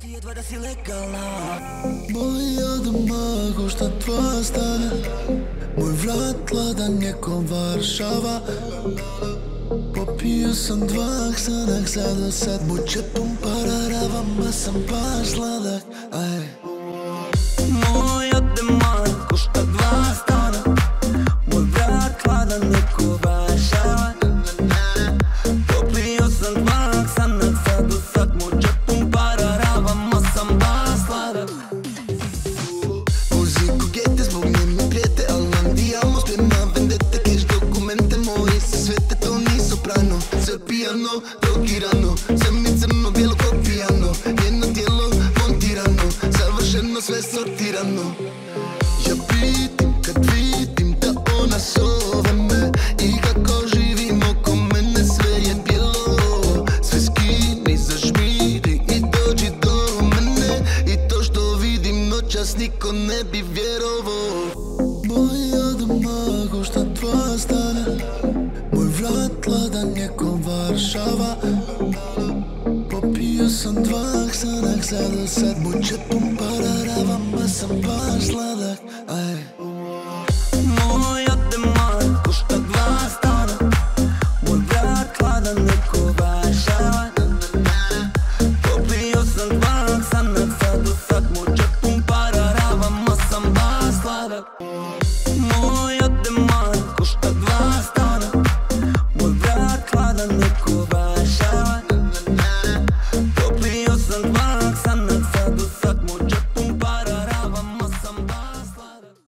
ti jedva da si legalna Moja doma košta dva stana Moj vrat ladan je ko Varšava. Popio sam dva Xanax, sada sad moj pun para Ravama sam baš sladak, aj pijano Drogirano, sve mi crno Bijelo ko pijano, njeno tijelo Montirano, savršeno sve sortirano. Ja pitim kad vidim da ona zove me I kako živim oko mene sve je bijelo. Sve skini, zažmiri i dođi do mene. I to što vidim noćas niko ne bi vjerovao sava Popio sam dva hlanak, sada sad mu čepom pararavam, pa sam baš sladak, aj.